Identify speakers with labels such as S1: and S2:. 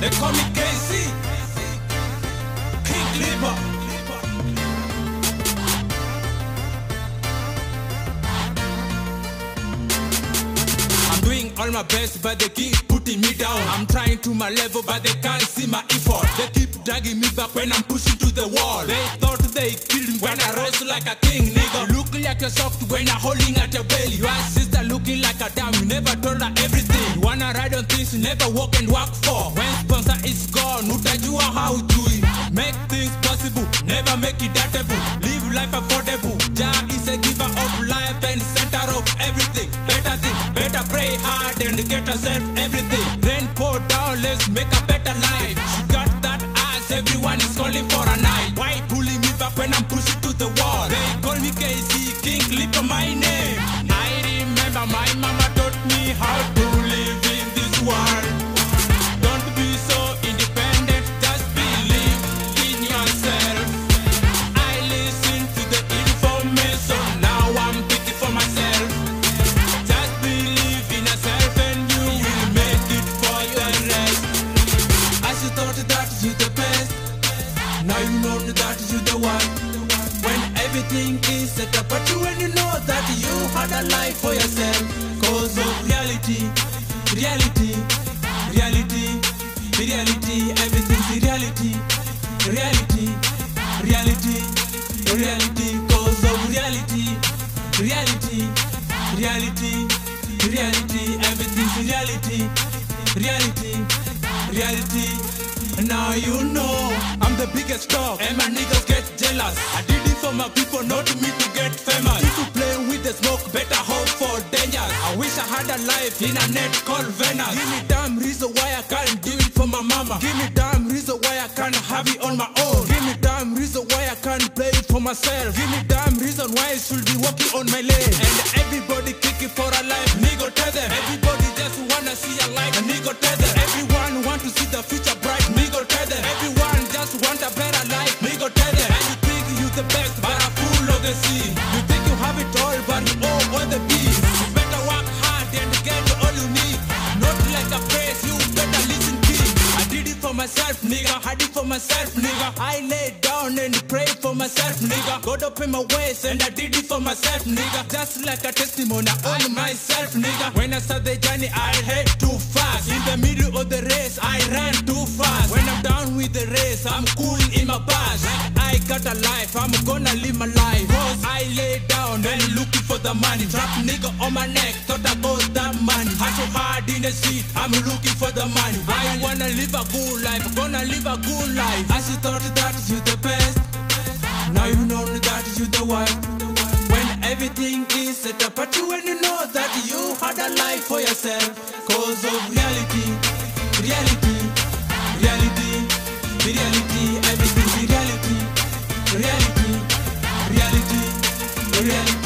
S1: They call me KC. King Clipper. I'm doing all my best, but they keep putting me down. I'm trying to my level, but they can't see my effort. They keep dragging me back when I'm pushing to the wall. They thought they killed me when I rose like a king, nigga. Look like you're soft when you're holding at your belly. Your sister looking like a damn, you never told her everything. You wanna things never walk and work for. When sponsor is gone, utajua how to it. Make things possible, never make it dateable. Live life affordable. Jah is a giver of life and center of everything. Better think, better pray hard and get yourself everything. Then pour down, let's make a now you know that you the one. When everything is set up, but you when you know that you had a life for yourself. Cause of reality, reality, reality, reality, everything's reality, reality, reality, reality, cause of reality, reality, reality, reality, everything's reality, reality, reality. Now you know I'm the biggest dog, and my niggas get jealous. I did it for my people, not me to get famous. If you play with the smoke, better hope for danger. I wish I had a life in a net called Venus. Give me damn reason why I can't do it for my mama. Give me damn reason why I can't have it on my own. Give me damn reason why I can't play it for myself. Give me damn reason why I should be walking on my lane. And myself, nigga. Did it for myself, nigga. I laid down and prayed for myself, nigga. God opened my ways and I did it for myself, nigga. Just like a testimony on myself, nigga. When I start the journey, I head too fast. In the middle of the race, I ran too fast. When I'm done with the race, I'm cool in my past. I got a life, I'm gonna live my life. Cause I lay down and looking for the money. Trap nigga on my neck, thought I got that money. Hustle hard in the street, I'm looking that you the best, now you know that you the one. When everything is set up, but you when you know that you had a life for yourself. Cause of reality, reality, reality, reality, of reality, reality, reality, reality,